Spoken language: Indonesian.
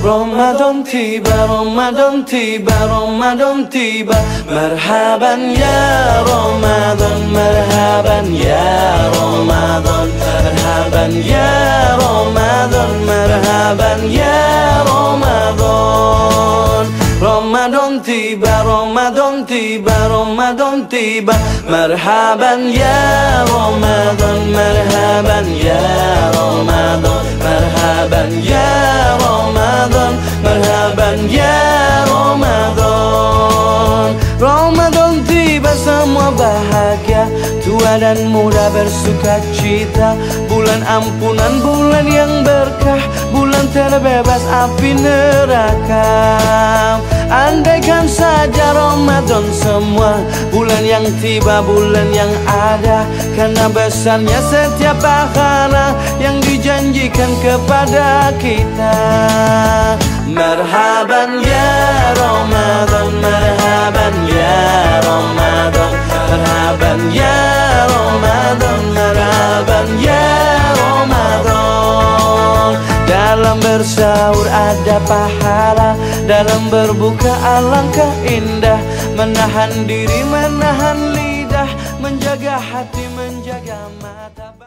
Ramadan tiba Ramadan tiba Ramadan tiba Marhaban ya Ramadan Marhaban ya Ramadan Marhaban ya Ramadan Marhaban ya Ramadan Ramadan tiba Ramadan tiba Ramadan tiba Marhaban ya Ramadan semua bahagia. Tua dan muda bersuka cita. Bulan ampunan, bulan yang berkah. Bulan terbebas api neraka. Andaikan saja Ramadan semua Bulan yang tiba, bulan yang ada. Karena besarnya setiap pahala Yang dijanjikan kepada kita. Marhaban ya Ramadan Marhaban Dalam bersaur ada pahala Dalam berbuka alangkah indah. Menahan diri, menahan lidah Menjaga hati, menjaga mata.